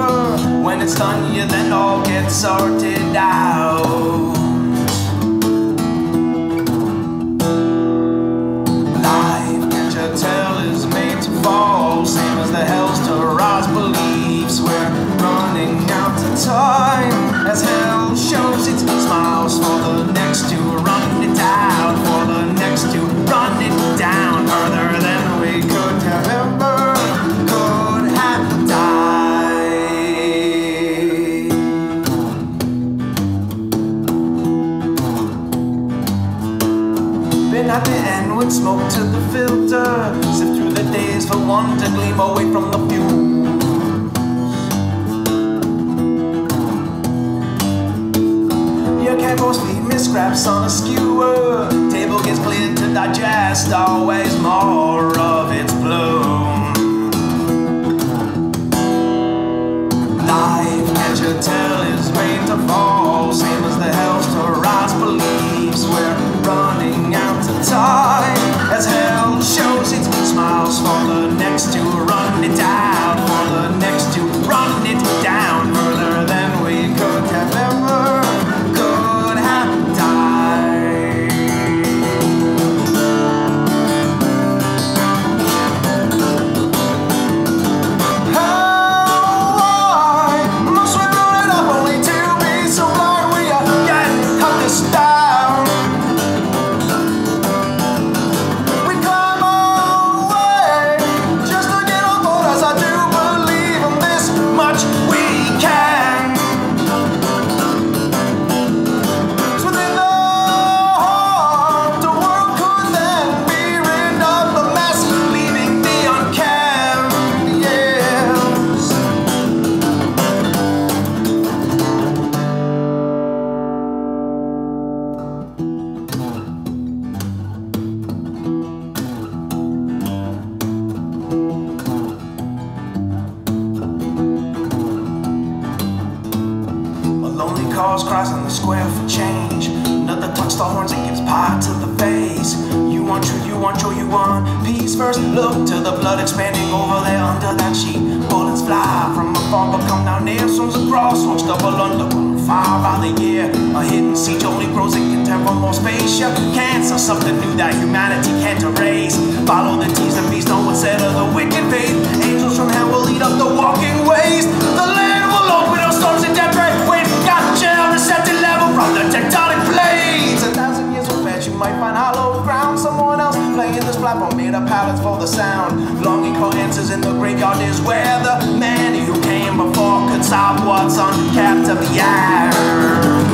over? When it's done, you then all get sorted out. At the end with smoke to the filter. Sift through the days for one to gleam away from the fumes. Your cat force feed me scraps on a skewer. Table gets cleared to digest, always more of its to run Cause cries in the square for change. Another tucks the horns and gives pie to the face. You want truth, you want joy, you want peace first. Look to the blood expanding over there under that sheet. Bullets fly from afar but come down near. Swims across, smoke double under fire by the year. A hidden siege only grows in contempt for more space. You cancer something new that humanity can't erase. Up pallets for the sound. Longing for answers in the graveyard is where the man who came before could solve what's uncapped of the air.